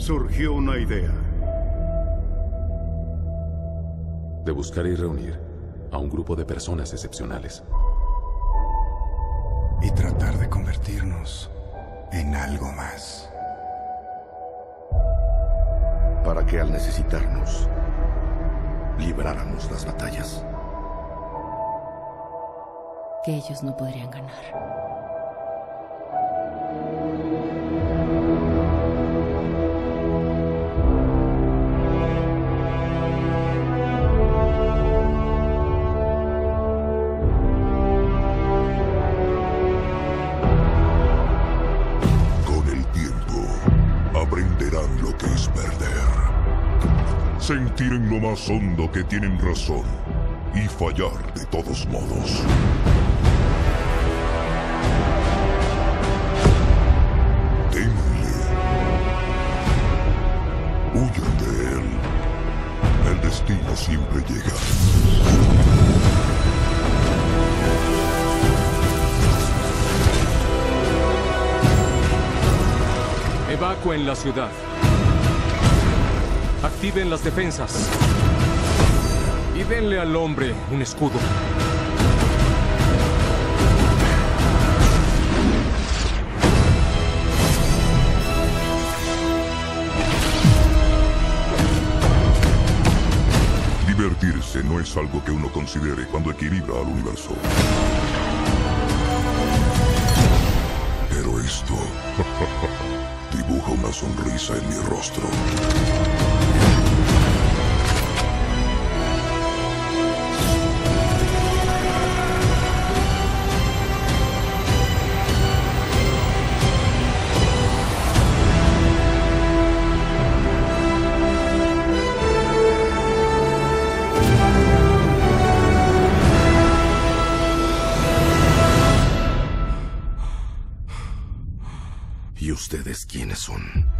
surgió una idea. De buscar y reunir a un grupo de personas excepcionales. Y tratar de convertirnos en algo más. Para que al necesitarnos, libráramos las batallas. Que ellos no podrían ganar. Lo que es perder. Sentir en lo más hondo que tienen razón y fallar de todos modos. Témenle. Huyan de él. El destino siempre llega. Evacúen la ciudad. Activen las defensas. Y denle al hombre un escudo. Divertirse no es algo que uno considere cuando equilibra al universo. Pero esto dibuja una sonrisa en mi rostro. ¿Y ustedes quiénes son?